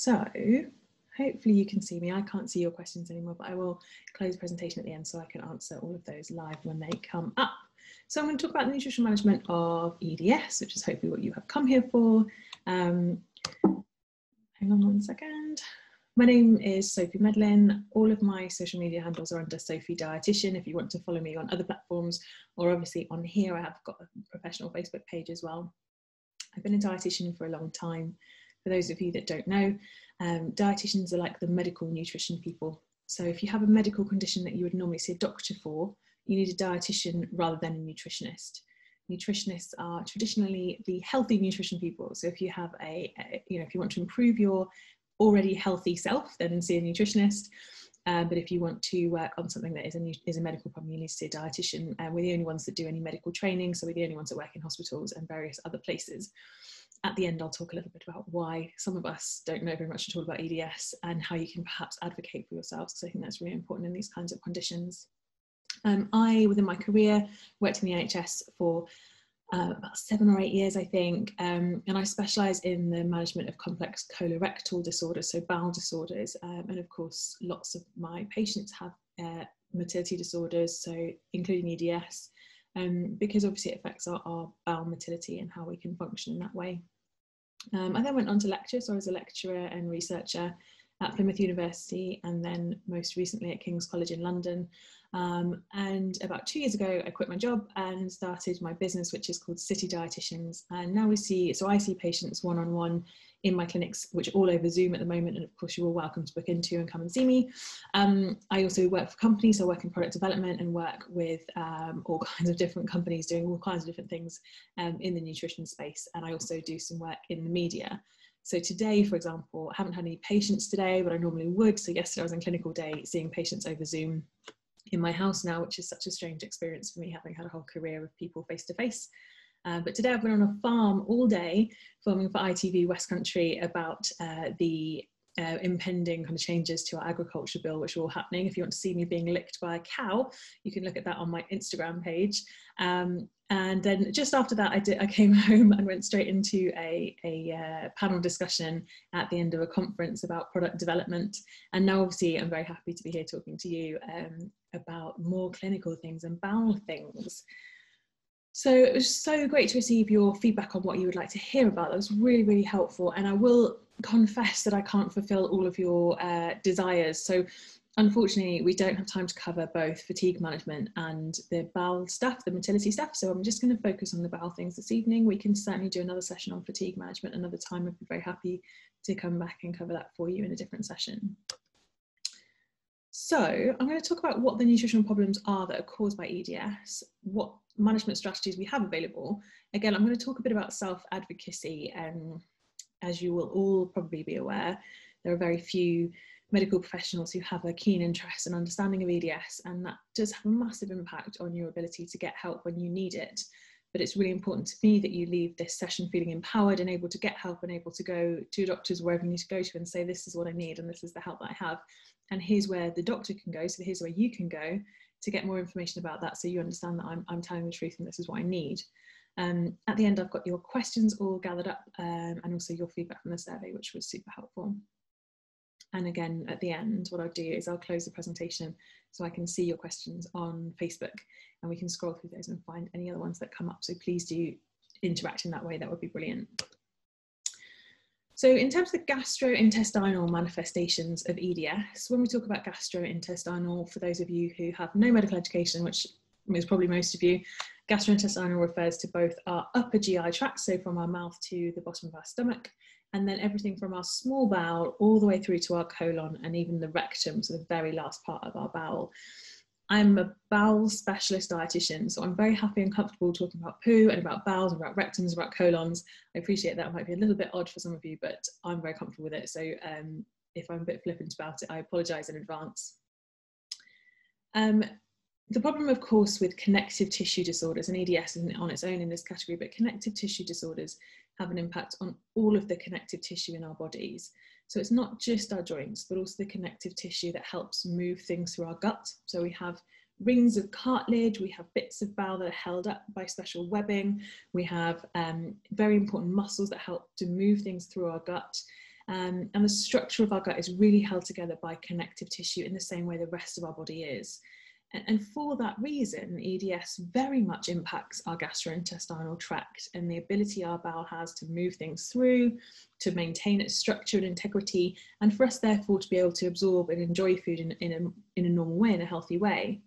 So hopefully you can see me. I can't see your questions anymore, but I will close the presentation at the end so I can answer all of those live when they come up. So I'm going to talk about the nutritional management of EDS, which is hopefully what you have come here for. Um, hang on one second. My name is Sophie Medlin. All of my social media handles are under Sophie Dietitian. If you want to follow me on other platforms, or obviously on here, I have got a professional Facebook page as well. I've been a dietitian for a long time. For those of you that don't know, um, dietitians are like the medical nutrition people. So if you have a medical condition that you would normally see a doctor for, you need a dietitian rather than a nutritionist. Nutritionists are traditionally the healthy nutrition people. So if you have a, a you know, if you want to improve your already healthy self, then see a nutritionist. Uh, but if you want to work on something that is a, is a medical problem, you need to see a dietitian. And we're the only ones that do any medical training, so we're the only ones that work in hospitals and various other places at the end, I'll talk a little bit about why some of us don't know very much at all about EDS and how you can perhaps advocate for yourselves, because I think that's really important in these kinds of conditions. Um, I, within my career, worked in the NHS for uh, about seven or eight years, I think, um, and I specialise in the management of complex colorectal disorders, so bowel disorders, um, and of course, lots of my patients have uh, motility disorders, so including EDS, um, because obviously it affects our, our, bowel motility and how we can function in that way. Um, I then went on to lecture, so I was a lecturer and researcher at Plymouth University and then most recently at King's College in London. Um, and about two years ago, I quit my job and started my business, which is called City Dietitians. And now we see, so I see patients one on one in my clinics, which are all over Zoom at the moment. And of course, you're all welcome to book into and come and see me. Um, I also work for companies, so I work in product development and work with um, all kinds of different companies doing all kinds of different things um, in the nutrition space. And I also do some work in the media. So today, for example, I haven't had any patients today, but I normally would. So yesterday I was on clinical day seeing patients over Zoom in my house now, which is such a strange experience for me, having had a whole career of people face to face. But today I've been on a farm all day filming for ITV West Country about uh, the uh, impending kind of changes to our agriculture bill, which are all happening. If you want to see me being licked by a cow, you can look at that on my Instagram page. Um, and then just after that, I, did, I came home and went straight into a, a uh, panel discussion at the end of a conference about product development. And now, obviously, I'm very happy to be here talking to you um, about more clinical things and bowel things. So it was so great to receive your feedback on what you would like to hear about. That was really, really helpful. And I will confess that I can't fulfill all of your uh, desires. So unfortunately, we don't have time to cover both fatigue management and the bowel stuff, the motility stuff. So I'm just going to focus on the bowel things this evening. We can certainly do another session on fatigue management another time. I'd be very happy to come back and cover that for you in a different session. So I'm going to talk about what the nutritional problems are that are caused by EDS, what management strategies we have available. Again, I'm going to talk a bit about self-advocacy. Um, as you will all probably be aware, there are very few medical professionals who have a keen interest and understanding of EDS, and that does have a massive impact on your ability to get help when you need it. But it's really important to me that you leave this session feeling empowered and able to get help and able to go to doctors wherever you need to go to and say, This is what I need and this is the help that I have and here's where the doctor can go so here's where you can go to get more information about that so you understand that I'm, I'm telling the truth and this is what I need. Um, at the end, I've got your questions all gathered up um, and also your feedback from the survey, which was super helpful. And again, at the end, what I'll do is I'll close the presentation so I can see your questions on Facebook and we can scroll through those and find any other ones that come up. So please do interact in that way, that would be brilliant. So in terms of the gastrointestinal manifestations of EDS, when we talk about gastrointestinal, for those of you who have no medical education, which is probably most of you, gastrointestinal refers to both our upper GI tract, so from our mouth to the bottom of our stomach, and then everything from our small bowel all the way through to our colon and even the rectum, so the very last part of our bowel. I'm a bowel specialist dietitian, so I'm very happy and comfortable talking about poo and about bowels and about rectums, and about colons. I appreciate that might be a little bit odd for some of you, but I'm very comfortable with it. So um, if I'm a bit flippant about it, I apologise in advance. Um, the problem, of course, with connective tissue disorders, and EDS isn't on its own in this category, but connective tissue disorders have an impact on all of the connective tissue in our bodies. So it's not just our joints, but also the connective tissue that helps move things through our gut. So we have rings of cartilage, we have bits of bowel that are held up by special webbing, we have um, very important muscles that help to move things through our gut. Um, and the structure of our gut is really held together by connective tissue in the same way the rest of our body is. And, for that reason, EDS very much impacts our gastrointestinal tract and the ability our bowel has to move things through, to maintain its structure and integrity, and for us, therefore, to be able to absorb and enjoy food in, in, a, in a normal way, in a healthy way.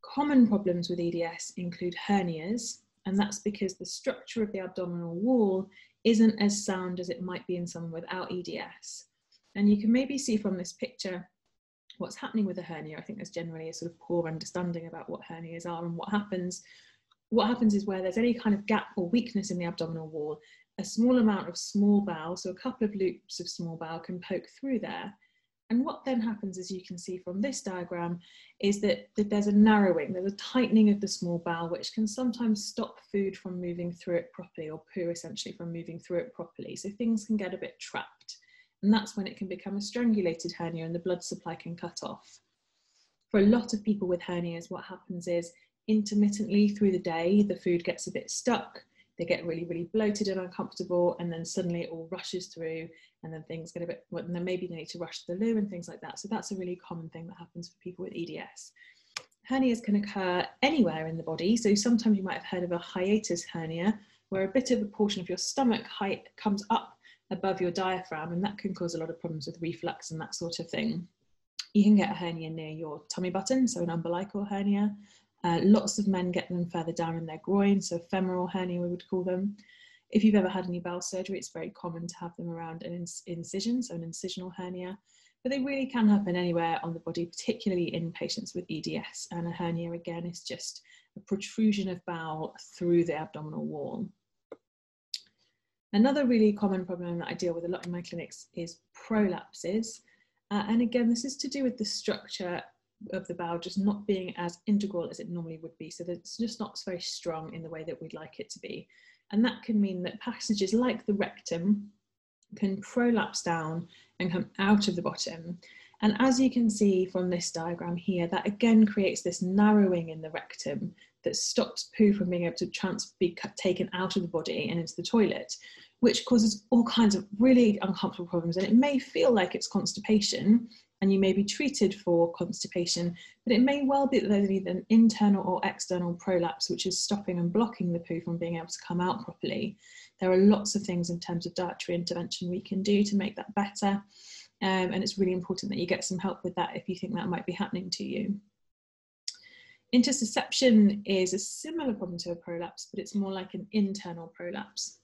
Common problems with EDS include hernias, and that's because the structure of the abdominal wall isn't as sound as it might be in someone without EDS. And you can maybe see from this picture what's happening with a hernia. I think there's generally a sort of poor understanding about what hernias are and what happens. What happens is where there's any kind of gap or weakness in the abdominal wall, a small amount of small bowel, so a couple of loops of small bowel can poke through there. And what then happens, as you can see from this diagram, is that, that there's a narrowing, there's a tightening of the small bowel, which can sometimes stop food from moving through it properly, or poo essentially from moving through it properly. So things can get a bit trapped. And that's when it can become a strangulated hernia and the blood supply can cut off. For a lot of people with hernias, what happens is intermittently through the day, the food gets a bit stuck they get really, really bloated and uncomfortable, and then suddenly it all rushes through, and then things get a bit, well, and then maybe they need to rush to the loo and things like that. So that's a really common thing that happens for people with EDS. Hernias can occur anywhere in the body. So sometimes you might have heard of a hiatus hernia, where a bit of a portion of your stomach height comes up above your diaphragm, and that can cause a lot of problems with reflux and that sort of thing. You can get a hernia near your tummy button, so an umbilical hernia, uh, lots of men get them further down in their groin, so femoral hernia we would call them. If you've ever had any bowel surgery, it's very common to have them around an incision, so an incisional hernia. But they really can happen anywhere on the body, particularly in patients with EDS. And a hernia, again, is just a protrusion of bowel through the abdominal wall. Another really common problem that I deal with a lot in my clinics is prolapses. Uh, and again, this is to do with the structure of the bowel just not being as integral as it normally would be. So that it's just not very strong in the way that we'd like it to be. And that can mean that passages like the rectum can prolapse down and come out of the bottom. And as you can see from this diagram here, that again creates this narrowing in the rectum that stops poo from being able to trans be taken out of the body and into the toilet, which causes all kinds of really uncomfortable problems. And it may feel like it's constipation, and you may be treated for constipation, but it may well be that there's either an internal or external prolapse, which is stopping and blocking the poo from being able to come out properly. There are lots of things in terms of dietary intervention we can do to make that better. Um, and it's really important that you get some help with that if you think that might be happening to you. Intussusception is a similar problem to a prolapse, but it's more like an internal prolapse.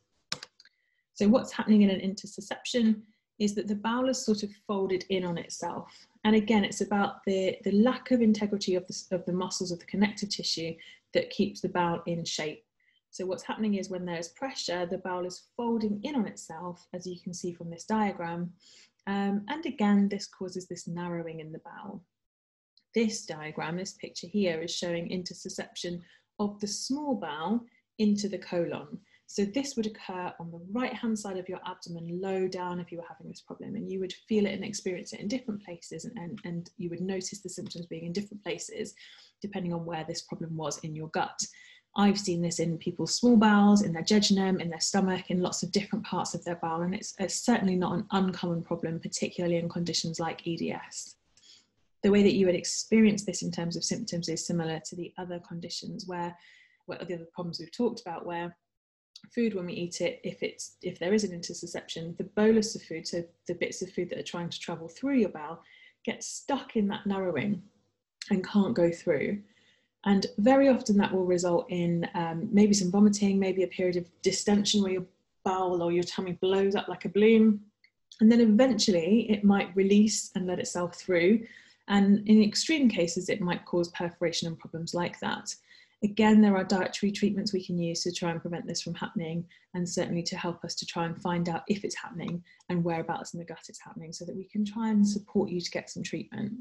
So what's happening in an intussusception is that the bowel is sort of folded in on itself. And again, it's about the, the lack of integrity of the, of the muscles of the connective tissue that keeps the bowel in shape. So what's happening is when there's pressure, the bowel is folding in on itself, as you can see from this diagram. Um, and again, this causes this narrowing in the bowel. This diagram, this picture here, is showing intussusception of the small bowel into the colon. So this would occur on the right hand side of your abdomen, low down if you were having this problem, and you would feel it and experience it in different places, and, and, and you would notice the symptoms being in different places depending on where this problem was in your gut. I've seen this in people's small bowels, in their jejunum, in their stomach, in lots of different parts of their bowel, and it's, it's certainly not an uncommon problem, particularly in conditions like EDS. The way that you would experience this in terms of symptoms is similar to the other conditions where, where the other problems we've talked about, where food when we eat it if it's if there is an intussusception the bolus of food so the bits of food that are trying to travel through your bowel get stuck in that narrowing and can't go through. And very often that will result in um, maybe some vomiting maybe a period of distension where your bowel or your tummy blows up like a balloon and then eventually it might release and let itself through. And in extreme cases it might cause perforation and problems like that Again, there are dietary treatments we can use to try and prevent this from happening, and certainly to help us to try and find out if it's happening and whereabouts in the gut it's happening so that we can try and support you to get some treatment.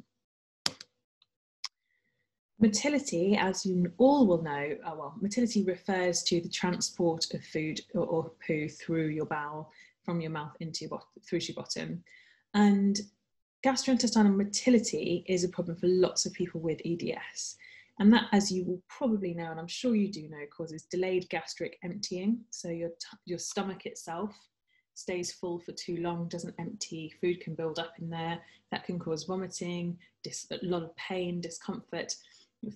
Motility, as you all will know, oh well, motility refers to the transport of food or, or poo through your bowel from your mouth into your bottom, through to your bottom. And gastrointestinal motility is a problem for lots of people with EDS. And that, as you will probably know, and I'm sure you do know, causes delayed gastric emptying. So your, your stomach itself stays full for too long, doesn't empty, food can build up in there. That can cause vomiting, a lot of pain, discomfort.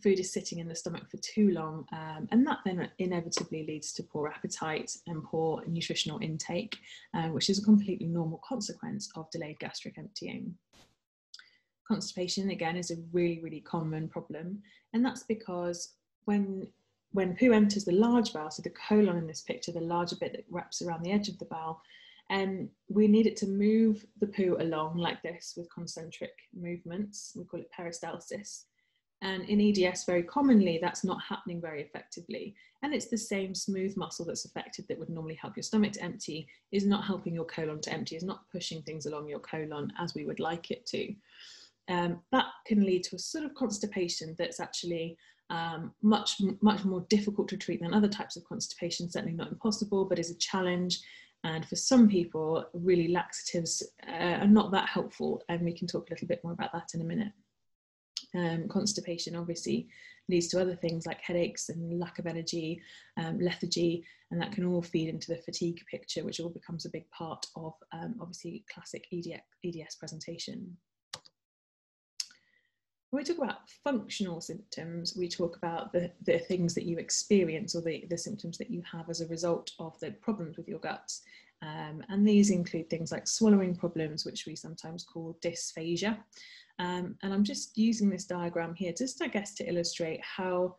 Food is sitting in the stomach for too long, um, and that then inevitably leads to poor appetite and poor nutritional intake, um, which is a completely normal consequence of delayed gastric emptying. Constipation, again, is a really, really common problem, and that's because when when poo enters the large bowel, so the colon in this picture, the larger bit that wraps around the edge of the bowel, um, we need it to move the poo along like this with concentric movements. We call it peristalsis. And in EDS, very commonly, that's not happening very effectively. And it's the same smooth muscle that's affected that would normally help your stomach to empty, is not helping your colon to empty, is not pushing things along your colon as we would like it to. Um, that can lead to a sort of constipation that's actually um, much, much more difficult to treat than other types of constipation, certainly not impossible, but is a challenge and for some people, really laxatives uh, are not that helpful. And we can talk a little bit more about that in a minute. Um, constipation obviously leads to other things like headaches and lack of energy, um, lethargy, and that can all feed into the fatigue picture, which all becomes a big part of um, obviously classic EDS, EDS presentation. When we talk about functional symptoms, we talk about the, the things that you experience or the, the symptoms that you have as a result of the problems with your guts. Um, and these include things like swallowing problems, which we sometimes call dysphagia. Um, and I'm just using this diagram here just, I guess, to illustrate how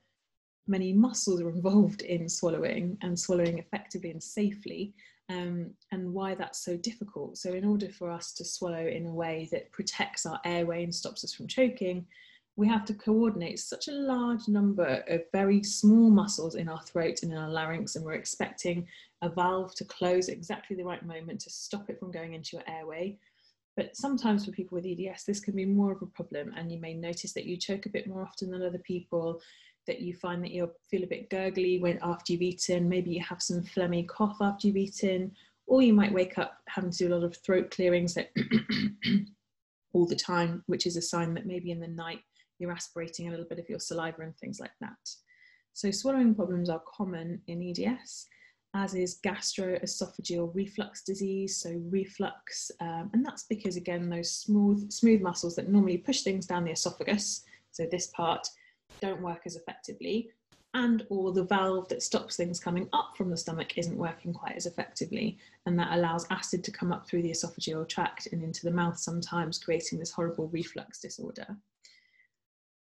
many muscles are involved in swallowing and swallowing effectively and safely, um, and why that's so difficult. So, in order for us to swallow in a way that protects our airway and stops us from choking, we have to coordinate such a large number of very small muscles in our throat and in our larynx, and we're expecting a valve to close exactly the right moment to stop it from going into your airway. But sometimes for people with EDS, this can be more of a problem, and you may notice that you choke a bit more often than other people, that you find that you feel a bit gurgly when after you've eaten, maybe you have some phlegmy cough after you've eaten, or you might wake up having to do a lot of throat clearing, so all the time, which is a sign that maybe in the night you're aspirating a little bit of your saliva and things like that. So swallowing problems are common in EDS, as is gastroesophageal reflux disease, so reflux, um, and that's because again those smooth smooth muscles that normally push things down the esophagus, so this part, don't work as effectively, and or the valve that stops things coming up from the stomach isn't working quite as effectively, and that allows acid to come up through the esophageal tract and into the mouth sometimes, creating this horrible reflux disorder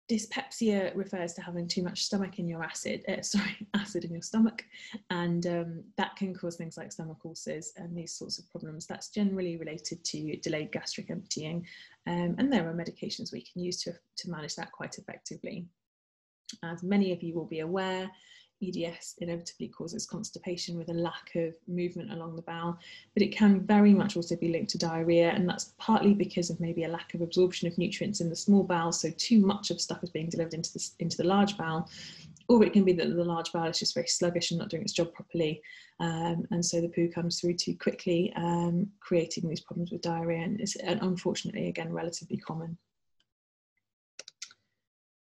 dyspepsia refers to having too much stomach in your acid, uh, sorry, acid in your stomach, and um, that can cause things like stomach ulcers and these sorts of problems. That's generally related to delayed gastric emptying, um, and there are medications we can use to, to manage that quite effectively. As many of you will be aware, EDS inevitably causes constipation with a lack of movement along the bowel, but it can very much also be linked to diarrhea, and that's partly because of maybe a lack of absorption of nutrients in the small bowel, so too much of stuff is being delivered into the, into the large bowel, or it can be that the large bowel is just very sluggish and not doing its job properly, um, and so the poo comes through too quickly, um, creating these problems with diarrhea, and it's unfortunately, again, relatively common.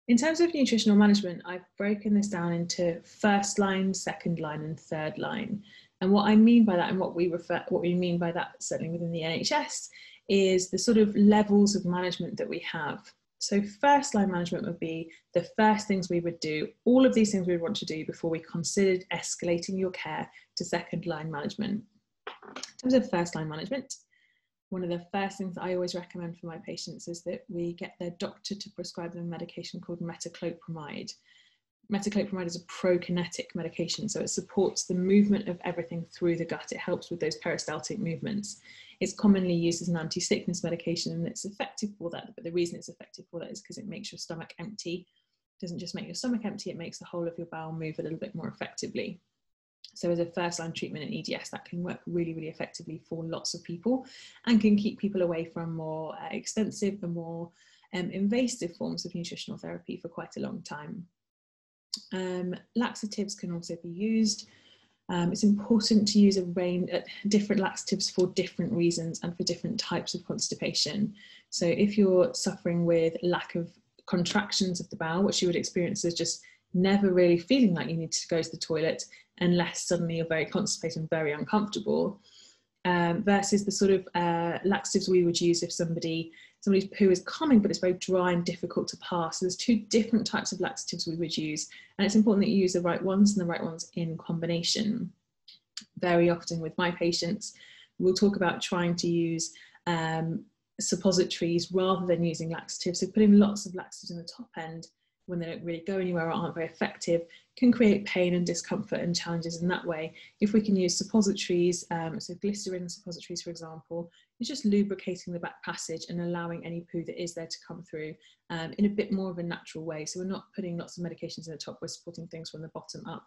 In terms of nutritional management, I've broken this down into first line, second line, and third line. And what I mean by that, and what we refer, what we mean by that, certainly within the NHS, is the sort of levels of management that we have. So, first line management would be the first things we would do, all of these things we would want to do before we considered escalating your care to second line management. In terms of first line management, one of the first things I always recommend for my patients is that we get their doctor to prescribe them a medication called metoclopramide. Metoclopramide is a prokinetic medication, so it supports the movement of everything through the gut. It helps with those peristaltic movements. It's commonly used as an anti-sickness medication and it's effective for that, but the reason it's effective for that is because it makes your stomach empty. It doesn't just make your stomach empty, it makes the whole of your bowel move a little bit more effectively. So as a first line treatment in EDS, that can work really, really effectively for lots of people and can keep people away from more uh, extensive and more um, invasive forms of nutritional therapy for quite a long time. Um, laxatives can also be used. Um, it's important to use a range of uh, different laxatives for different reasons and for different types of constipation. So if you're suffering with lack of contractions of the bowel, which you would experience as just never really feeling like you need to go to the toilet unless suddenly you're very constipated and very uncomfortable. um, versus the sort of uh, laxatives we would use if somebody somebody's poo is coming but it's very dry and difficult to pass. So there's two different types of laxatives we would use, and it's important that you use the right ones and the right ones in combination. Very often with my patients, we'll talk about trying to use um, suppositories rather than using laxatives. So putting lots of laxatives in the top end when they don't really go anywhere or aren't very effective can create pain and discomfort and challenges in that way. If we can use suppositories, um, so glycerin suppositories, for example, it's just lubricating the back passage and allowing any poo that is there to come through um, in a bit more of a natural way. So we're not putting lots of medications in the top, we're supporting things from the bottom up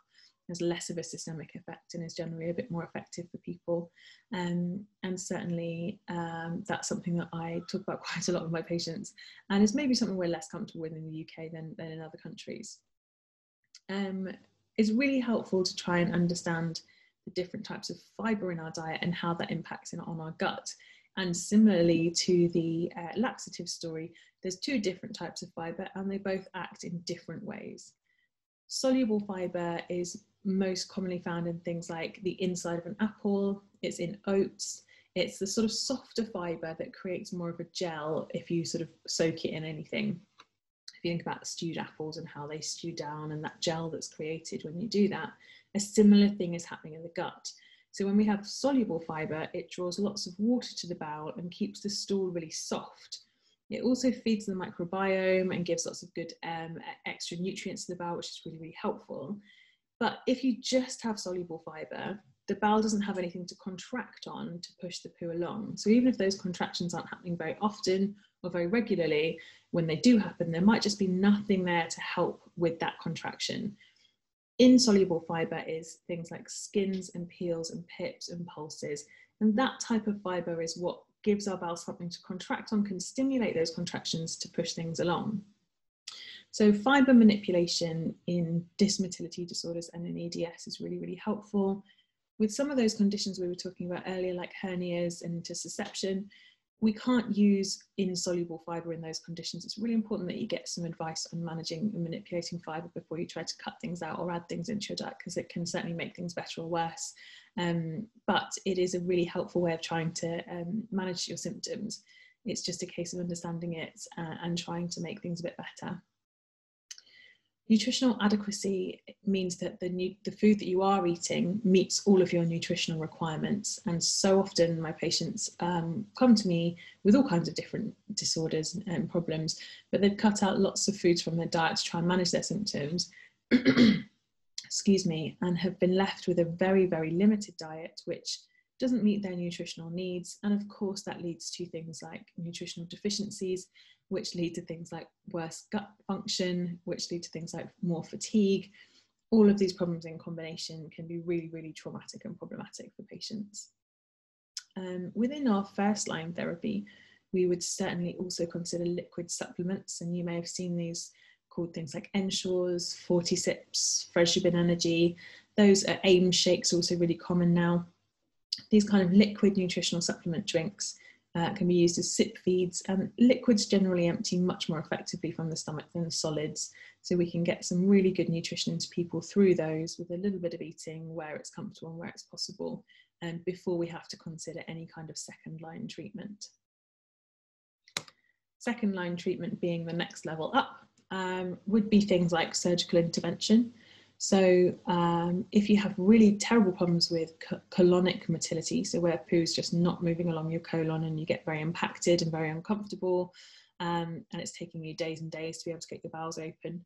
has less of a systemic effect and is generally a bit more effective for people. Um, and certainly um, that's something that I talk about quite a lot with my patients and it's maybe something we're less comfortable with in the UK than, than in other countries. Um, it's really helpful to try and understand the different types of fibre in our diet and how that impacts in, on our gut. And similarly to the uh, laxative story, there's two different types of fibre and they both act in different ways. Soluble fibre is most commonly found in things like the inside of an apple, it's in oats, it's the sort of softer fibre that creates more of a gel if you sort of soak it in anything. If you think about stewed apples and how they stew down and that gel that's created when you do that, a similar thing is happening in the gut. So when we have soluble fibre, it draws lots of water to the bowel and keeps the stool really soft. It also feeds the microbiome and gives lots of good um, extra nutrients to the bowel, which is really, really helpful. But if you just have soluble fibre, the bowel doesn't have anything to contract on to push the poo along. So even if those contractions aren't happening very often or very regularly, when they do happen, there might just be nothing there to help with that contraction. Insoluble fibre is things like skins and peels and pips and pulses. And that type of fibre is what gives our bowel something to contract on, can stimulate those contractions to push things along. So fibre manipulation in dysmotility disorders and in EDS is really, really helpful. With some of those conditions we were talking about earlier, like hernias and intussusception, we can't use insoluble fibre in those conditions. It's really important that you get some advice on managing and manipulating fibre before you try to cut things out or add things into your diet because it can certainly make things better or worse. Um, but it is a really helpful way of trying to um, manage your symptoms. It's just a case of understanding it uh, and trying to make things a bit better. Nutritional adequacy means that the, the food that you are eating meets all of your nutritional requirements. And so often my patients um, come to me with all kinds of different disorders and problems, but they've cut out lots of foods from their diet to try and manage their symptoms. excuse me, and have been left with a very, very limited diet, which doesn't meet their nutritional needs. And of course, that leads to things like nutritional deficiencies which lead to things like worse gut function, which lead to things like more fatigue. All of these problems in combination can be really, really traumatic and problematic for patients. Um, within our first line therapy, we would certainly also consider liquid supplements, and you may have seen these called things like Ensures, 40 Sips, Fresubin Energy. Those are AIM shakes, also really common now. These kind of liquid nutritional supplement drinks uh, can be used as sip feeds and liquids generally empty much more effectively from the stomach than solids. So we can get some really good nutrition into people through those with a little bit of eating where it's comfortable and where it's possible and um, before we have to consider any kind of second line treatment. Second line treatment being the next level up um, would be things like surgical intervention so um, if you have really terrible problems with colonic motility, so where poo's just not moving along your colon and you get very impacted and very uncomfortable, um, and it's taking you days and days to be able to get your bowels open,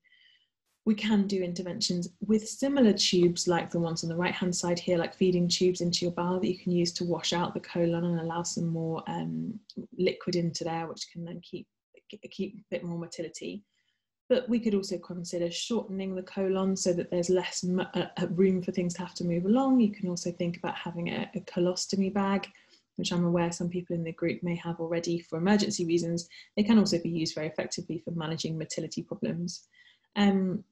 we can do interventions with similar tubes like the ones on the right hand side here, like feeding tubes into your bowel that you can use to wash out the colon and allow some more um, liquid into there, which can then keep keep a bit more motility but we could also consider shortening the colon so that there's less uh, uh, room for things to have to move along. You can also think about having a, a colostomy bag, which I'm aware some people in the group may have already for emergency reasons. They can also be used very effectively for managing motility problems. Um,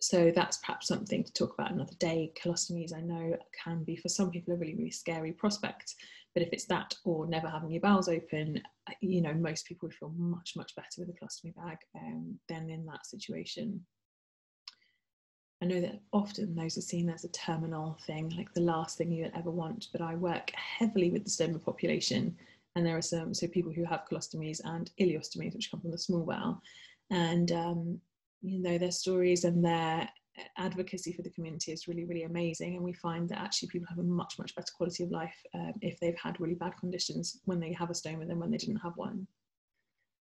so that's perhaps something to talk about another day. Colostomies, I know, can be for some people a really, really scary prospect. But if it's that or never having your bowels open, you know, most people would feel much, much better with a colostomy bag um, than in that situation. I know that often those are seen as a terminal thing, like the last thing you ever want, but I work heavily with the stoma population. And there are some, so people who have colostomies and ileostomies, which come from the small bowel. And, um, you know, their stories and their advocacy for the community is really, really amazing. And we find that actually people have a much, much better quality of life um, if they've had really bad conditions when they have a stoma than when they didn't have one.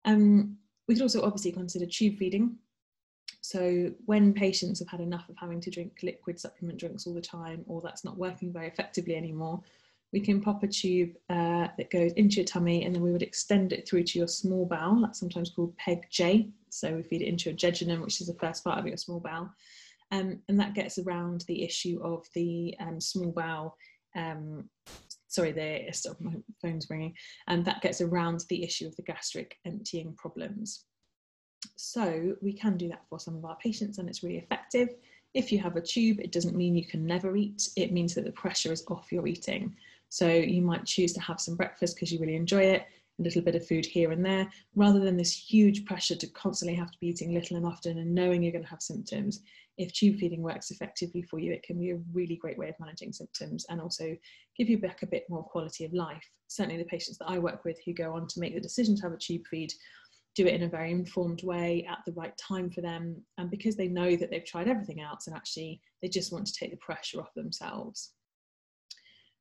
Um, we could also obviously consider tube feeding. So when patients have had enough of having to drink liquid supplement drinks all the time, or that's not working very effectively anymore, we can pop a tube uh, that goes into your tummy and then we would extend it through to your small bowel. That's sometimes called PEG J. So we feed it into your jejunum, which is the first part of your small bowel. Um, and that gets around the issue of the um, small bowel. Um, sorry, the stop, my phone's ringing. And that gets around the issue of the gastric emptying problems. So we can do that for some of our patients and it's really effective. If you have a tube, it doesn't mean you can never eat. It means that the pressure is off your eating. So you might choose to have some breakfast because you really enjoy it, a little bit of food here and there, rather than this huge pressure to constantly have to be eating little and often and knowing you're going to have symptoms. If tube feeding works effectively for you, it can be a really great way of managing symptoms and also give you back a bit more quality of life. Certainly the patients that I work with who go on to make the decision to have a tube feed do it in a very informed way at the right time for them. And because they know that they've tried everything else and actually they just want to take the pressure off themselves.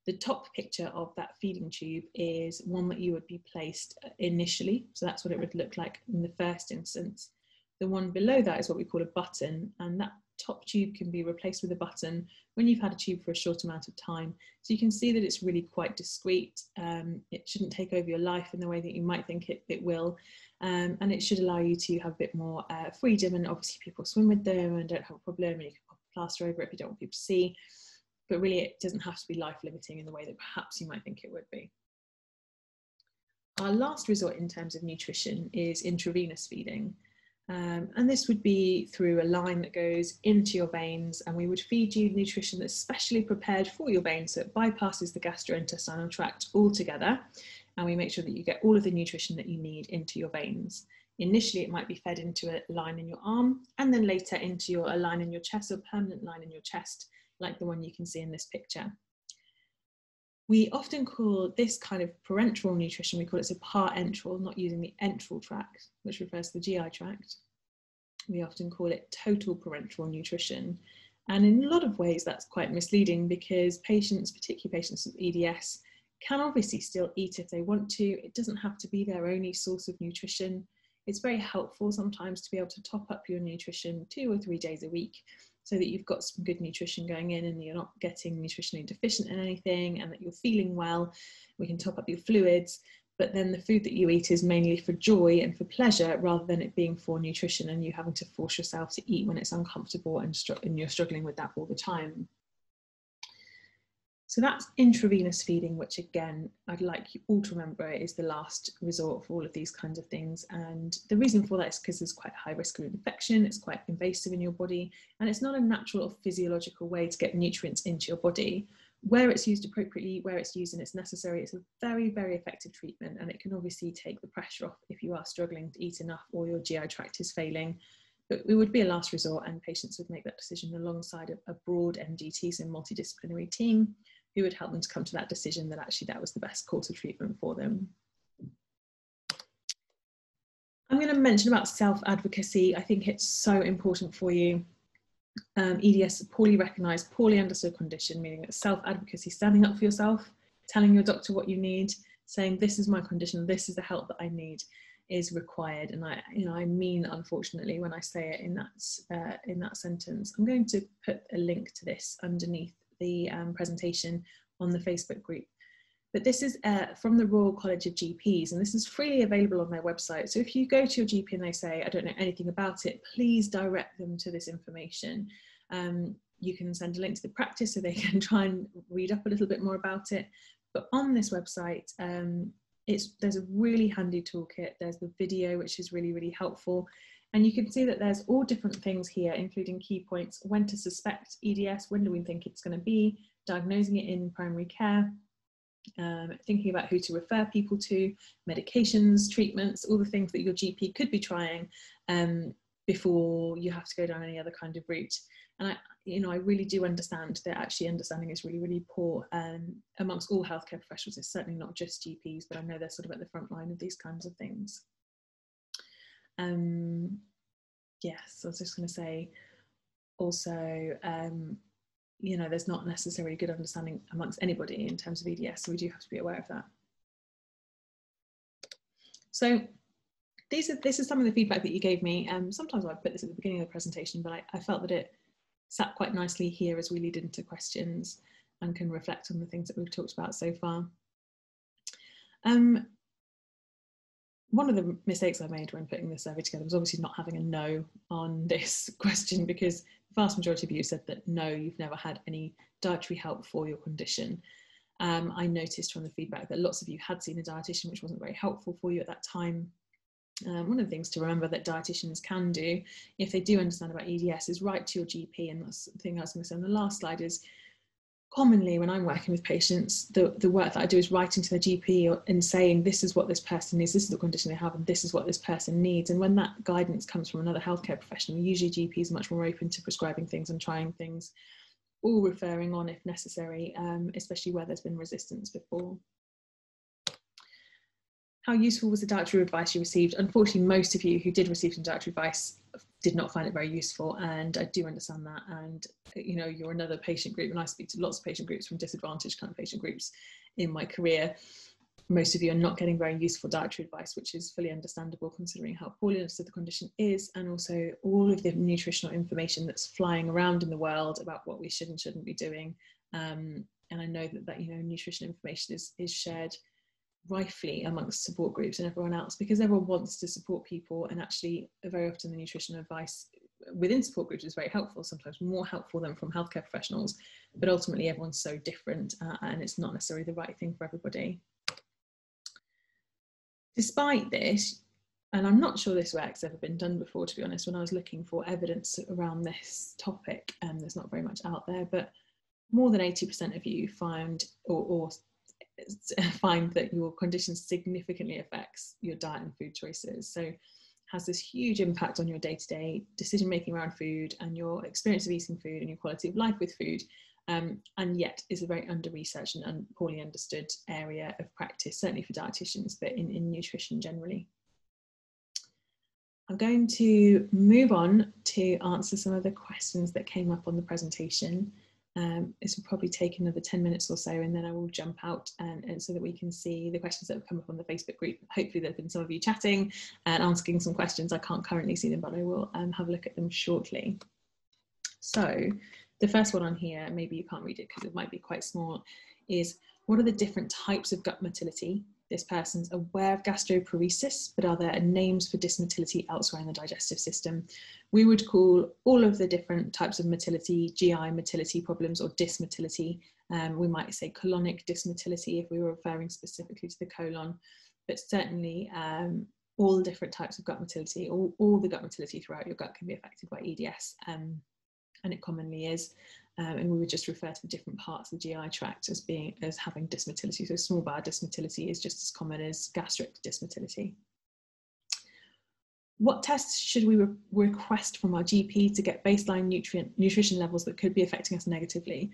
The top picture of that feeding tube is one that you would be placed initially. So that's what it would look like in the first instance the one below that is what we call a button and that top tube can be replaced with a button when you've had a tube for a short amount of time. So you can see that it's really quite discreet. Um, it shouldn't take over your life in the way that you might think it, it will. Um, and it should allow you to have a bit more uh, freedom. And obviously, people swim with them and don't have a problem, and you can pop a plaster over it if you don't want people to see. But really, it doesn't have to be life limiting in the way that perhaps you might think it would be. Our last resort in terms of nutrition is intravenous feeding. Um, and this would be through a line that goes into your veins, and we would feed you nutrition that's specially prepared for your veins so it bypasses the gastrointestinal tract altogether. And we make sure that you get all of the nutrition that you need into your veins. Initially, it might be fed into a line in your arm, and then later into your, a line in your chest or permanent line in your chest, like the one you can see in this picture. We often call this kind of parenteral nutrition, we call it a parenteral, not using the enteral tract, which refers to the GI tract. We often call it total parenteral nutrition. And in a lot of ways, that's quite misleading because patients, particularly patients with EDS, can obviously still eat if they want to. It doesn't have to be their only source of nutrition. It's very helpful sometimes to be able to top up your nutrition two or three days a week so that you've got some good nutrition going in and you're not getting nutritionally deficient in anything and that you're feeling well. We can top up your fluids, but then the food that you eat is mainly for joy and for pleasure rather than it being for nutrition and you having to force yourself to eat when it's uncomfortable and, and you're struggling with that all the time. So that's intravenous feeding, which again, I'd like you all to remember is the last resort for all of these kinds of things. And the reason for that is because there's quite high risk of infection, it's quite invasive in your body, and it's not a natural or physiological way to get nutrients into your body. Where it's used appropriately, where it's used and it's necessary, it's a very, very effective treatment. And it can obviously take the pressure off if you are struggling to eat enough or your GI tract is failing. But it would be a last resort, and patients would make that decision alongside a, broad MDT, so multidisciplinary team who would help them to come to that decision that actually that was the best course of treatment for them. I'm going to mention about self-advocacy. I think it's so important for you. Um, EDS, poorly recognised, poorly understood condition, meaning that self-advocacy, standing up for yourself, telling your doctor what you need, saying this is my condition, this is the help that I need, is required. And I, you know, I mean, unfortunately, when I say it in that uh, in that sentence, I'm going to put a link to this underneath the um, presentation on the Facebook group. But this is uh, from the Royal College of GPs, and this is freely available on their website. So if you go to your GP and they say, I don't know anything about it, please direct them to this information. Um, you can send a link to the practice so they can try and read up a little bit more about it. But on this website, um, it's, there's a really handy toolkit. There's the video, which is really, really helpful. And you can see that there's all different things here, including key points, when to suspect EDS, when do we think it's going to be, diagnosing it in primary care, um, thinking about who to refer people to, medications, treatments, all the things that your GP could be trying, um, before you have to go down any other kind of route. And I, you know, I really do understand that actually understanding is really, really poor um, amongst all healthcare professionals. It's certainly not just GPs, but I know they're sort of at the front line of these kinds of things. Um, yes, I was just going to say also, um, you know, there's not necessarily good understanding amongst anybody in terms of EDS, so we do have to be aware of that. So these are, this is some of the feedback that you gave me. Um, sometimes I put this at the beginning of the presentation, but I, I felt that it sat quite nicely here as we lead into questions and can reflect on the things that we've talked about so far. Um, one of the mistakes I made when putting this survey together was obviously not having a no on this question because the vast majority of you said that no, you've never had any dietary help for your condition. Um, I noticed from the feedback that lots of you had seen a dietitian, which wasn't very helpful for you at that time. Um, one of the things to remember that dietitians can do, if they do understand about EDS, is write to your GP. And that's the thing I was going to say on the last slide is commonly when I'm working with patients, the, the work that I do is writing to the GP and saying, this is what this person needs, this is the condition they have, and this is what this person needs. And when that guidance comes from another healthcare professional, usually GPs are much more open to prescribing things and trying things, or referring on if necessary, um, especially where there's been resistance before. How useful was the dietary advice you received? Unfortunately, most of you who did receive some dietary advice did not find it very useful and I do understand that and you know you're another patient group and I speak to lots of patient groups from disadvantaged kind of patient groups in my career. Most of you are not getting very useful dietary advice which is fully understandable considering how poorly understood the condition is and also all of the nutritional information that's flying around in the world about what we should and shouldn't be doing. Um, and I know that that you know nutrition information is is shared rifely amongst support groups and everyone else because everyone wants to support people and actually very often the nutritional advice within support groups is very helpful sometimes more helpful than from healthcare professionals but ultimately everyone's so different uh, and it's not necessarily the right thing for everybody. Despite this and i'm not sure this work's ever been done before to be honest when i was looking for evidence around this topic and um, there's not very much out there but more than 80% of you find or, or find that your condition significantly affects your diet and food choices. So has this huge impact on your day-to-day decision making around food and your experience of eating food and your quality of life with food um, and yet is a very under-researched and poorly understood area of practice certainly for dietitians but in, in nutrition generally i'm going to move on to answer some of the questions that came up on the presentation um, this will probably take another 10 minutes or so and then I will jump out and, and, so that we can see the questions that have come up on the Facebook group. Hopefully there have been some of you chatting and asking some questions. I can't currently see them, but I will um, have a look at them shortly. So the first one on here, maybe you can't read it because it might be quite small, is what are the different types of gut motility this person's aware of gastroparesis, but are there names for dysmotility elsewhere in the digestive system? We would call all of the different types of motility GI motility problems or dysmotility. Um, we might say colonic dysmotility if we were referring specifically to the colon, but certainly um, all the different types of gut motility, all, all the gut motility throughout your gut can be affected by EDS, um, and it commonly is um, and we would just refer to the different parts of the GI tract as being as having dysmotility. So small bowel dysmotility is just as common as gastric dysmotility. What tests should we re request from our GP to get baseline nutrient nutrition levels that could be affecting us negatively?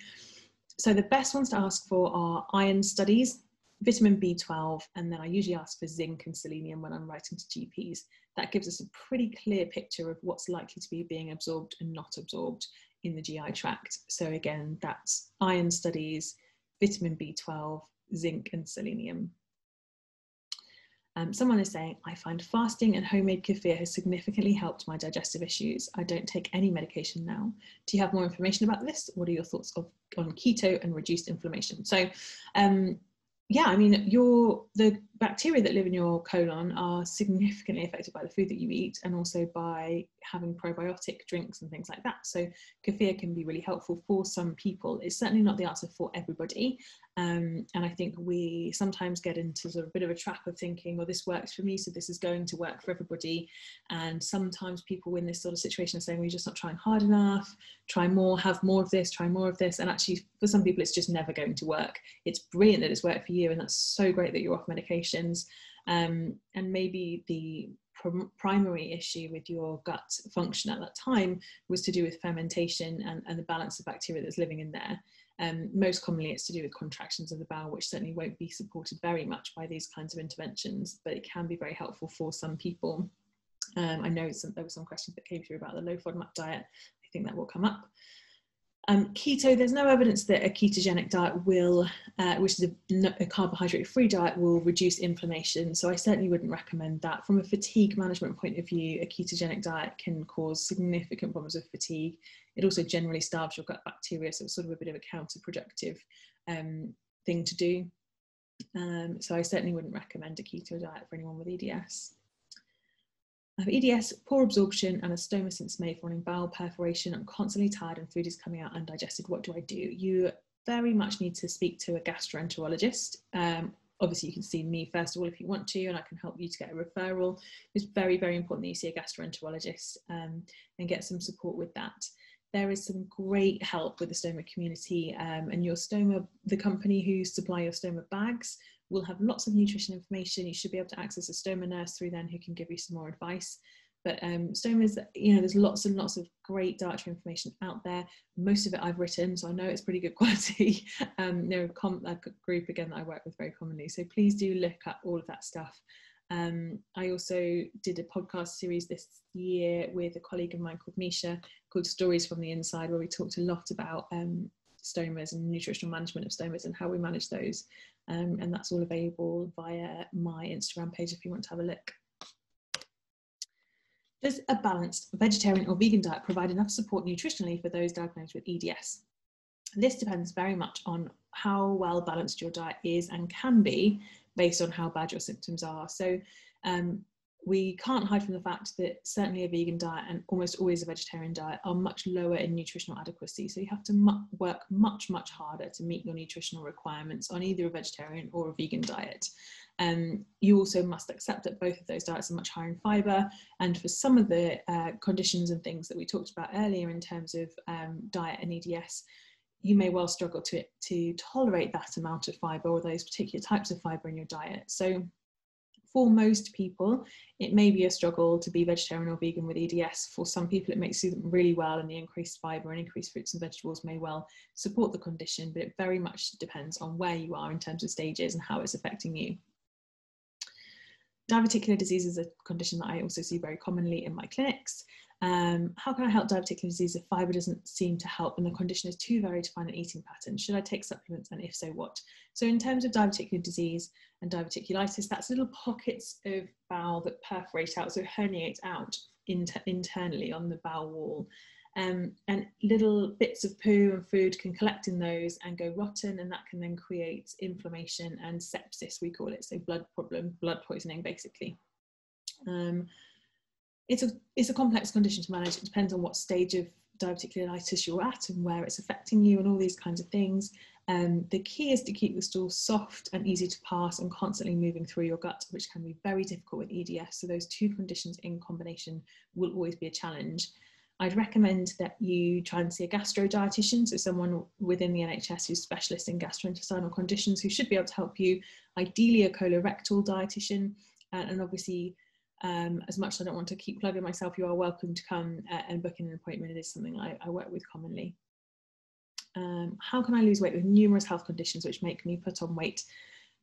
So the best ones to ask for are iron studies, vitamin B12, and then I usually ask for zinc and selenium when I'm writing to GPs. That gives us a pretty clear picture of what's likely to be being absorbed and not absorbed in the GI tract. So again, that's iron studies, vitamin B12, zinc and selenium. Um, someone is saying, I find fasting and homemade kefir has significantly helped my digestive issues. I don't take any medication now. Do you have more information about this? What are your thoughts of, on keto and reduced inflammation? So um, yeah, I mean, your the bacteria that live in your colon are significantly affected by the food that you eat and also by having probiotic drinks and things like that. So kefir can be really helpful for some people. It's certainly not the answer for everybody. Um, and I think we sometimes get into sort of a bit of a trap of thinking, well, this works for me, so this is going to work for everybody. And sometimes people in this sort of situation are saying, well, you're just not trying hard enough, try more, have more of this, try more of this. And actually, for some people, it's just never going to work. It's brilliant that it's worked for you, and that's so great that you're off medications. Um, and maybe the pr- primary issue with your gut function at that time was to do with fermentation and, and the balance of bacteria that's living in there. Um, most commonly, it's to do with contractions of the bowel, which certainly won't be supported very much by these kinds of interventions, but it can be very helpful for some people. Um, I know some, there were some questions that came through about the low FODMAP diet. I think that will come up. Um, keto, there's no evidence that a ketogenic diet will, uh, which is a, a carbohydrate-free diet, will reduce inflammation. So I certainly wouldn't recommend that. From a fatigue management point of view, a ketogenic diet can cause significant problems with fatigue. It also generally starves your gut bacteria, so it's sort of a bit of a counterproductive um, thing to do. Um, so I certainly wouldn't recommend a keto diet for anyone with EDS. I have EDS, poor absorption, and a stoma since May following bowel perforation. I'm constantly tired and food is coming out undigested. What do I do? You very much need to speak to a gastroenterologist. Um, obviously, you can see me first of all if you want to, and I can help you to get a referral. It's very, very important that you see a gastroenterologist um, and get some support with that. There is some great help with the stoma community um, and your stoma, the company who supply your stoma bags will have lots of nutrition information. You should be able to access a stoma nurse through then who can give you some more advice. But um, stomas, you know, there's lots and lots of great dietary information out there. Most of it I've written, so I know it's pretty good quality. um, they're a, com- a group again that I work with very commonly. So please do look at all of that stuff. Um, I also did a podcast series this year with a colleague of mine called Misha called Stories from the Inside, where we talked a lot about um, stomas and nutritional management of stomas and how we manage those. Um, and that's all available via my Instagram page if you want to have a look. Does a balanced vegetarian or vegan diet provide enough support nutritionally for those diagnosed with EDS? This depends very much on how well balanced your diet is and can be based on how bad your symptoms are. So um, we can't hide from the fact that certainly a vegan diet and almost always a vegetarian diet are much lower in nutritional adequacy. So you have to mu- work much, much harder to meet your nutritional requirements on either a vegetarian or a vegan diet. Um, you also must accept that both of those diets are much higher in fiber. And for some of the uh, conditions and things that we talked about earlier in terms of um, diet and EDS, you may well struggle to, to tolerate that amount of fiber or those particular types of fiber in your diet. So for most people, it may be a struggle to be vegetarian or vegan with EDS. For some people, it makes them really well, and the increased fibre and increased fruits and vegetables may well support the condition, but it very much depends on where you are in terms of stages and how it's affecting you. Diverticular disease is a condition that I also see very commonly in my clinics. Um, how can I help diverticular disease if fibre doesn't seem to help and the condition is too varied to find an eating pattern? Should I take supplements and if so, what? So in terms of diverticular disease and diverticulitis, that's little pockets of bowel that perforate out, so herniate out inter internally on the bowel wall. Um, and little bits of poo and food can collect in those and go rotten and that can then create inflammation and sepsis we call it so blood problem blood poisoning basically um, it's a it's a complex condition to manage. It depends on what stage of diverticulitis you're at and where it's affecting you and all these kinds of things. Um, the key is to keep the stool soft and easy to pass and constantly moving through your gut, which can be very difficult with EDS. So those two conditions in combination will always be a challenge. I'd recommend that you try and see a gastro dietitian, so someone within the NHS who's specialist in gastrointestinal conditions who should be able to help you. Ideally, a colorectal dietitian, and, and obviously um, as much as I don't want to keep plugging myself, you are welcome to come uh, and book in an appointment. It is something I, I work with commonly. Um, how can I lose weight with numerous health conditions which make me put on weight,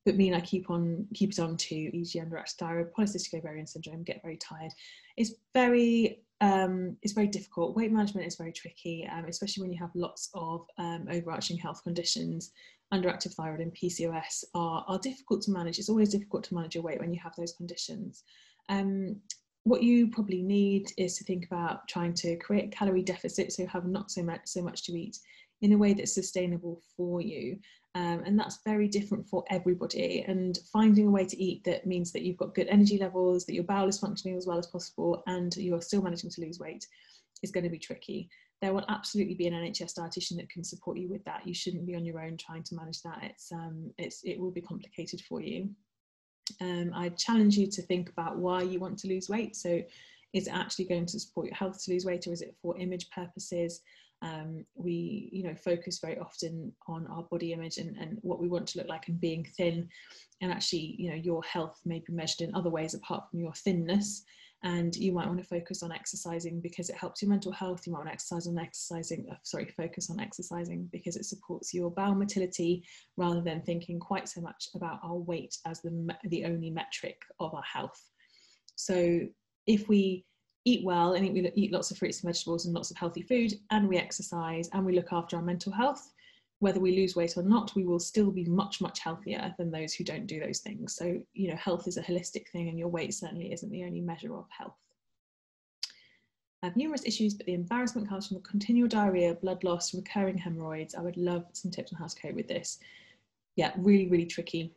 but mean I keep on keep it on to e.g. underactive thyroid, polycystic ovarian syndrome, get very tired. It's very um, it's very difficult. Weight management is very tricky, um, especially when you have lots of um, overarching health conditions. Underactive thyroid and PCOS are, are difficult to manage. It's always difficult to manage your weight when you have those conditions. Um, what you probably need is to think about trying to create calorie deficit, so have not so much so much to eat in a way that's sustainable for you. Um, and that's very different for everybody. And finding a way to eat that means that you've got good energy levels, that your bowel is functioning as well as possible, and you're still managing to lose weight is going to be tricky. There will absolutely be an NHS dietitian that can support you with that. You shouldn't be on your own trying to manage that. It's um, it's it will be complicated for you um, I challenge you to think about why you want to lose weight. So, is it actually going to support your health to lose weight, or is it for image purposes? Um, we, you know, focus very often on our body image and, and what we want to look like and being thin. And actually, you know, your health may be measured in other ways apart from your thinness and you might want to focus on exercising because it helps your mental health you might want to exercise on exercising uh, sorry focus on exercising because it supports your bowel motility rather than thinking quite so much about our weight as the the only metric of our health. So if we eat well and we eat lots of fruits and vegetables and lots of healthy food and we exercise and we look after our mental health whether we lose weight or not, we will still be much, much healthier than those who don't do those things. So, you know, health is a holistic thing, and your weight certainly isn't the only measure of health. I have numerous issues, but the embarrassment comes from continual diarrhea, blood loss, recurring hemorrhoids. I would love some tips on how to cope with this. Yeah, really, really tricky.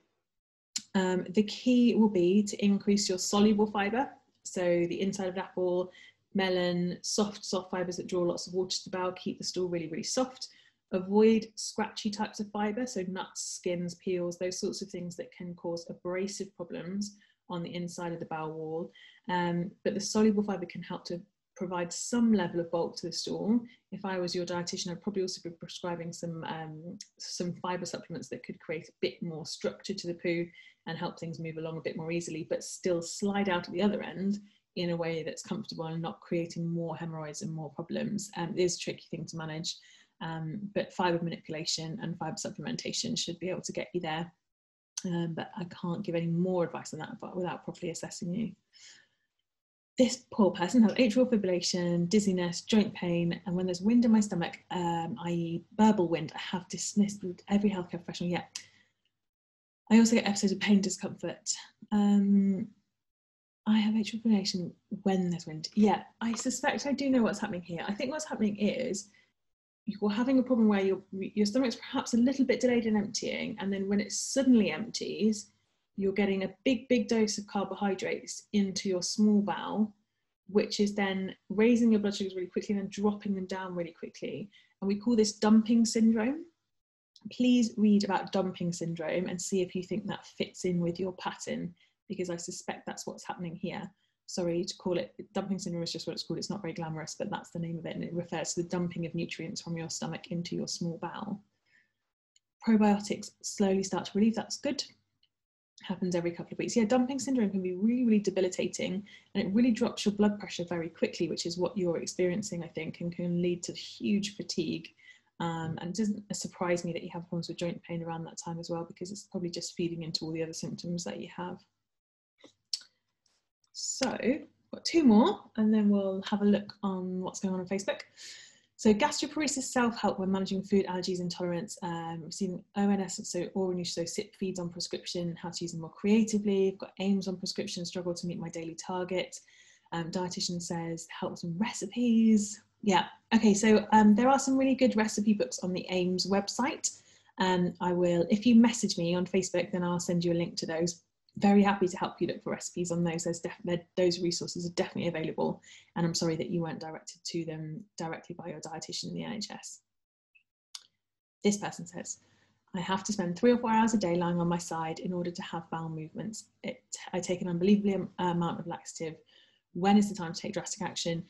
Um, the key will be to increase your soluble fibre. So the inside of an apple, melon, soft, soft fibres that draw lots of water to the bowel, keep the stool really, really soft. Avoid scratchy types of fibre, so nuts, skins, peels, those sorts of things that can cause abrasive problems on the inside of the bowel wall. Um, but the soluble fibre can help to provide some level of bulk to the stool. If I was your dietitian, I'd probably also be prescribing some um, some fibre supplements that could create a bit more structure to the poo and help things move along a bit more easily, but still slide out at the other end in a way that's comfortable and not creating more hemorrhoids and more problems. Um, it is a tricky thing to manage. Um, but fiber manipulation and fiber supplementation should be able to get you there. Um, but I can't give any more advice on that without properly assessing you. This poor person has atrial fibrillation, dizziness, joint pain, and when there's wind in my stomach, um, i.e., verbal wind, I have dismissed every healthcare professional yet. I also get episodes of pain discomfort. Um, I have atrial fibrillation when there's wind. Yeah, I suspect I do know what's happening here. I think what's happening is you're having a problem where your your stomach's perhaps a little bit delayed in emptying, and then when it suddenly empties, you're getting a big big dose of carbohydrates into your small bowel, which is then raising your blood sugars really quickly and then dropping them down really quickly. And we call this dumping syndrome. Please read about dumping syndrome and see if you think that fits in with your pattern, because I suspect that's what's happening here sorry to call it dumping syndrome is just what it's called. It's not very glamorous but that's the name of it and it refers to the dumping of nutrients from your stomach into your small bowel. Probiotics slowly start to relieve. That's good. Happens every couple of weeks. Yeah dumping syndrome can be really really debilitating and it really drops your blood pressure very quickly which is what you're experiencing i think and can lead to huge fatigue. Um, and it doesn't surprise me that you have problems with joint pain around that time as well because it's probably just feeding into all the other symptoms that you have so, got two more, and then we'll have a look on what's going on on Facebook. So, gastroparesis self-help when managing food allergies intolerance. Um, receiving ONS, so oral so SIP feeds on prescription, how to use them more creatively. I've got Aymes on prescription, struggle to meet my daily target. Um, dietitian says help some recipes. Yeah, okay, so um, there are some really good recipe books on the Aymes website. Um, I will, if you message me on Facebook, then I'll send you a link to those very happy to help you look for recipes on those. There's those resources are definitely available, and I'm sorry that you weren't directed to them directly by your dietitian in the NHS. This person says, I have to spend three or four hours a day lying on my side in order to have bowel movements. It, I take an unbelievable amount of laxative. When is the time to take drastic action?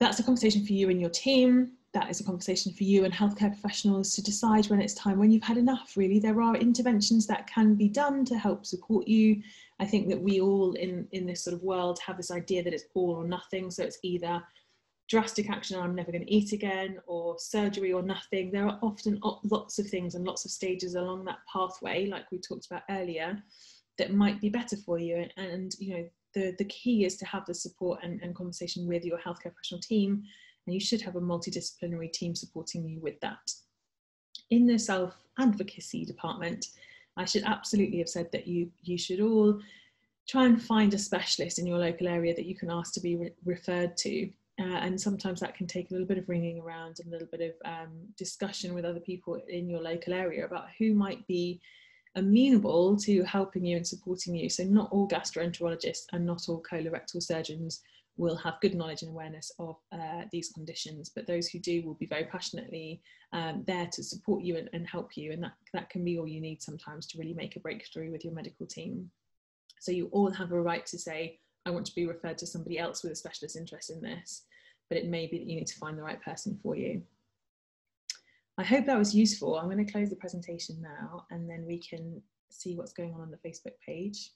That's a conversation for you and your team that is a conversation for you and healthcare professionals to decide when it's time when you've had enough really. There are interventions that can be done to help support you. I think that we all in in this sort of world have this idea that it's all or nothing so it's either drastic action i'm never going to eat again or surgery or nothing. There are often lots of things and lots of stages along that pathway like we talked about earlier that might be better for you. And, and you know the, the key is to have the support and, and conversation with your healthcare professional team and you should have a multidisciplinary team supporting you with that. In the self advocacy department, I should absolutely have said that you, you should all try and find a specialist in your local area that you can ask to be re referred to. Uh, and sometimes that can take a little bit of ringing around and a little bit of um, discussion with other people in your local area about who might be amenable to helping you and supporting you. So, not all gastroenterologists and not all colorectal surgeons will have good knowledge and awareness of uh, these conditions, but those who do will be very passionately um, there to support you and, and, help you. And that, that can be all you need sometimes to really make a breakthrough with your medical team. So you all have a right to say, I want to be referred to somebody else with a specialist interest in this, but it may be that you need to find the right person for you. I hope that was useful. I'm going to close the presentation now and then we can see what's going on on the Facebook page.